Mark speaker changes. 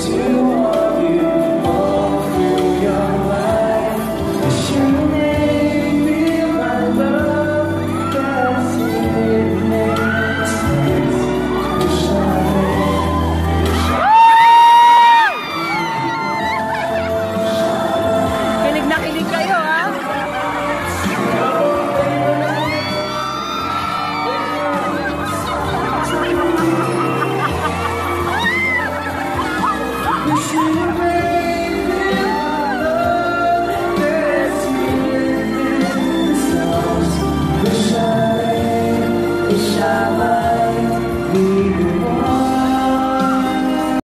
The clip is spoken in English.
Speaker 1: to Shabbat.